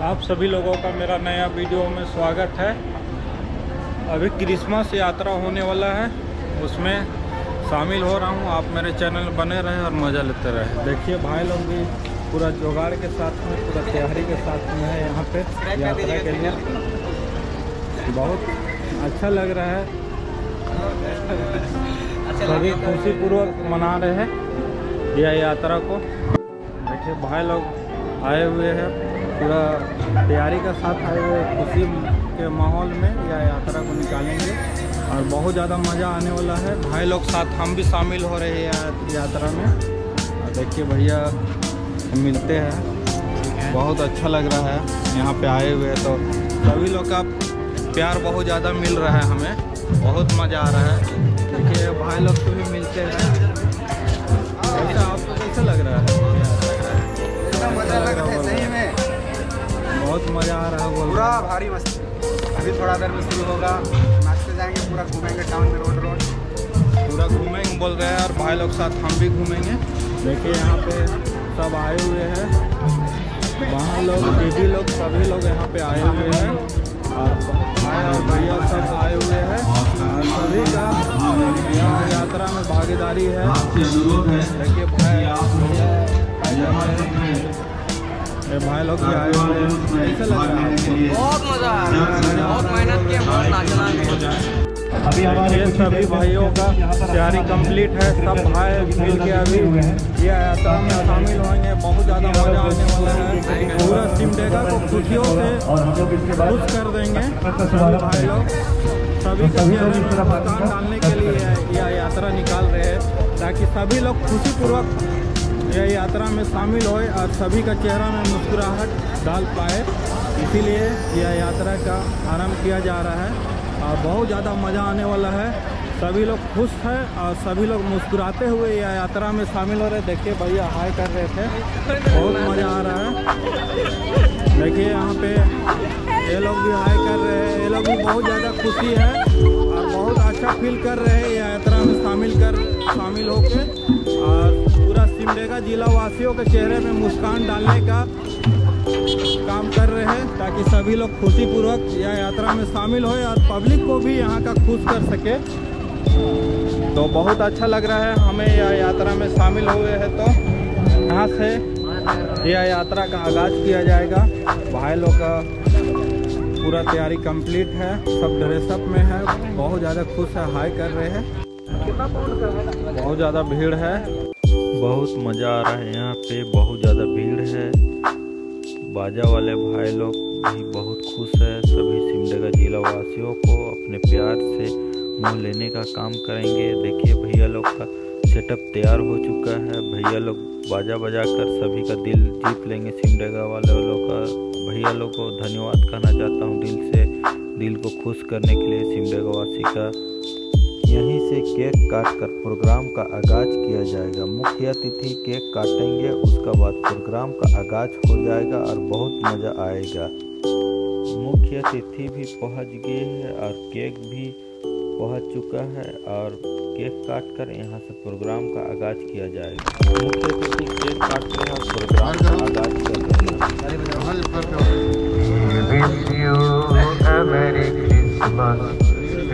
आप सभी लोगों का मेरा नया वीडियो में स्वागत है। अभी क्रिसमस यात्रा होने वाला है। उसमें शामिल हो रहा हूँ। आप मेरे चैनल बने रहें और मज़ा लेते रहें। देखिए भाई लोग भी पूरा जुगाड़ के साथ में, पूरा तैयारी के साथ में है यहाँ पे यात्रा के लिए। बहुत अच्छा लग रहा है। सभी खुशीपूर्वक मना रहे हैं यह यात्रा को। देखिए भाई लोग आए हुए हैं। पूरा तैयारी के साथ आए हुए खुशी के माहौल में यह यात्रा को निकालेंगे। और बहुत ज़्यादा मज़ा आने वाला है। भाई लोग साथ हम भी शामिल हो रहे हैं यात्रा में। देखिए भैया, मिलते हैं। बहुत अच्छा लग रहा है। यहाँ पे आए हुए तो सभी लोग का प्यार बहुत ज़्यादा मिल रहा है हमें। बहुत मज़ा आ रहा है। देखिए, भाई लोग से भी मिलते हैं। आपको कैसा लग रहा है। बहुत मज़ा आ रहा है पूरा भारी मस्ती। अभी थोड़ा देर में शुरू होगा। नाचते जाएँगे पूरा घूमेंगे टाउन में रोड रोड पूरा घूमेंगे बोल रहे हैं और भाई लोग साथ हम भी घूमेंगे। देखिए यहाँ पे सब आए हुए हैं। वहाँ लोग दीदी लोग सभी लोग यहाँ पे आए हुए हैं। और भाई और भैया सब आए हुए हैं। और सभी का यहाँ यात्रा में भागीदारी है। देखिए भाई भाई लोग भी आए हुए हैं। कैसा लग रहा है बहुत मज़ा आ रहा है। बहुत मेहनत किए बहुत नाचना अभी ये सभी भाइयों का तैयारी कंप्लीट है। सब भाई मिल के अभी ये यात्रा में शामिल होंगे। बहुत ज़्यादा मज़ा आने वाला है। पूरा सिमडेगा को खुशियों से और हम लोग इसके बाद खुश कर देंगे। सभी भाई लोग सभी का चेहरे में मुस्कान डालने के लिए यह यात्रा निकाल रहे हैं ताकि सभी लोग खुशीपूर्वक यह यात्रा में शामिल होए और सभी का चेहरा में मुस्कुराहट डाल पाए। इसीलिए यह यात्रा का आरंभ किया जा रहा है और बहुत ज़्यादा मज़ा आने वाला है। सभी लोग खुश हैं और सभी लोग मुस्कुराते हुए यह यात्रा में शामिल हो रहे देखिए भैया, हाय कर रहे थे। बहुत मज़ा आ रहा है। देखिए यहाँ पे ये लोग भी हाय कर रहे हैं। ये लोग भी बहुत ज़्यादा खुशी है और बहुत अच्छा फील कर रहे हैं। यह यात्रा में शामिल कर, शामिल होके। और सिमडेगा जिला वासियों के चेहरे में मुस्कान डालने का काम कर रहे हैं, ताकि सभी लोग खुशीपूर्वक यह यात्रा में शामिल होए और पब्लिक को भी यहाँ का खुश कर सके। तो बहुत अच्छा लग रहा है, हमें यह यात्रा में शामिल हुए हैं तो यहाँ से यह यात्रा का आगाज़ किया जाएगा। भाई लोग का पूरा तैयारी कंप्लीट है, सब ड्रेसअप में है, बहुत ज़्यादा खुश है हाई कर रहे हैं। बहुत ज़्यादा भीड़ है। बहुत मज़ा आ रहा है यहाँ पे, बहुत ज़्यादा भीड़ है। बाजा वाले भाई लोग भी बहुत खुश है। सभी सिमडेगा जिला वासियों को अपने प्यार से मुँह लेने का काम करेंगे। देखिए भैया लोग का सेटअप तैयार हो चुका है। भैया लोग बाजा बजा कर सभी का दिल जीत लेंगे सिमडेगा वाले लोग का। भैया लोग को धन्यवाद कहना चाहता हूँ दिल से। दिल को खुश करने के लिए सिमडेगा वासी का यहीं से केक काट कर प्रोग्राम का आगाज़ किया जाएगा। मुख्य अतिथि केक काटेंगे, उसका बाद प्रोग्राम का आगाज़ हो जाएगा और बहुत मज़ा आएगा। मुख्य अतिथि भी पहुँच गए हैं और केक भी पहुँच चुका है और केक काट कर यहाँ से प्रोग्राम का आगाज़ किया जाएगा। मुख्य अतिथि केक काट कर प्रोग्राम का आगाज़ कर देंगे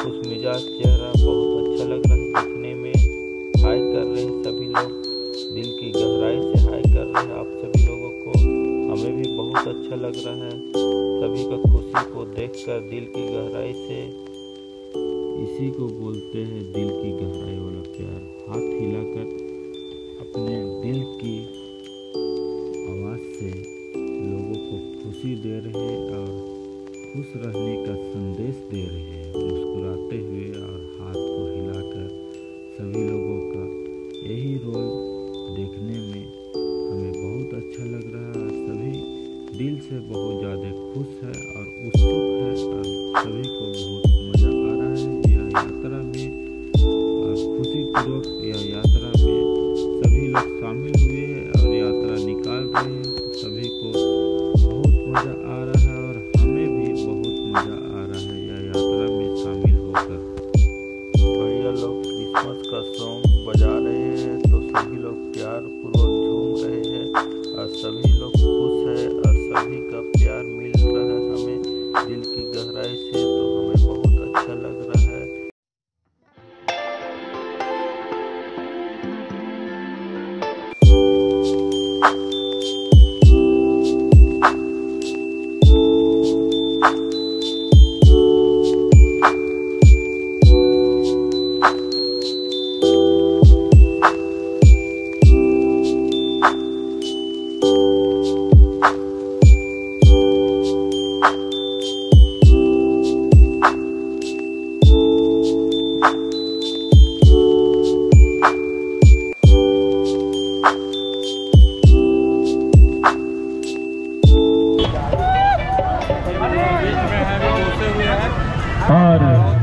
खुश मिजाज चेहरा बहुत अच्छा लग रहा है। देखने में हाय कर रहे हैं सभी लोग। दिल की गहराई से हाय कर रहे हैं आप सभी लोगों को। हमें भी बहुत अच्छा लग रहा है। सभी का खुशी को देखकर दिल की गहराई से इसी को बोलते हैं दिल की गहराई वाला प्यार। हाथ हिलाकर अपने दिल की आवाज़ से लोगों को खुशी दे रहे और खुश रहने का संदेश दे रहे खुशीपूर्वक यह यात्रा में सभी लोग शामिल हुए हैं और यात्रा निकाल रहे हैं। सभी को बहुत मज़ा आ रहा है और हमें भी बहुत मज़ा आ रहा है यह यात्रा में शामिल होकर। भैया लोग क्रिसमस का सॉन्ग बजा रहे हैं तो सभी लोग प्यार पूर्वक झूम रहे हैं और सभी लोग खुश है और सभी का प्यार मिल रहा है हमें। दिल की गहराई से हैं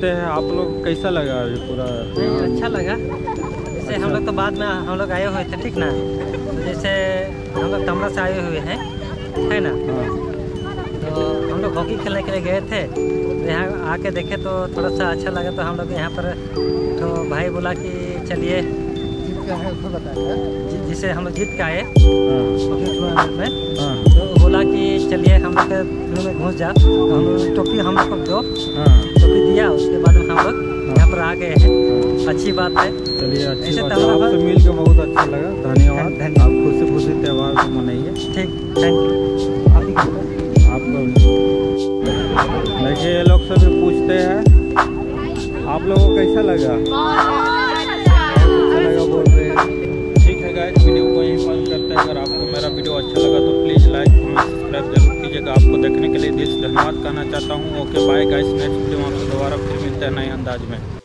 पूछते हैं आप लोग कैसा लगा ये पूरा अच्छा लगा। जैसे अच्छा। हम लोग तो बाद में हम लोग आए हुए थे ठीक ना? जैसे हम लोग कमरा से आए हुए हैं है ना? हाँ। तो हम लोग हॉकी खेलने के लिए गए थे। यहाँ आके देखे तो थोड़ा सा अच्छा लगा तो हम लोग यहाँ पर तो भाई बोला कि चलिए जि- जिसे हम लोग जीत के आए। हाँ। हॉकी टूर्नामेंट में। हाँ। तो बोला कि चलिए हम लोग घुस जाओ तो हम टोपी हम लोग को दो। टोपी दिया उसके बाद में हम लोग यहाँ पर आ गए हैं। अच्छी बात है। चलिए अच्छी बात तो है आपसे मिल के बहुत अच्छा लगा। धन्यवाद। आप खुशी खुशी त्यौहार को मनाइए। ठीक थैंक यू आपका देखिए ये लोग सभी पूछते हैं आप लोगों को कैसा लगा? अच्छा लगा बोल रहे हैं? ठीक है गाइस वीडियो को यहीं बंद करते हैं। अगर आपको मेरा वीडियो अच्छा लगा तो प्लीज़ लाइक कमेंट सब्सक्राइब कीजिएगा आपको देखने के लिए दिल से धन्यवाद कहना चाहता हूँ। Okay bye guys next video में आपको दोबारा फिर मिलता है नए अंदाज में।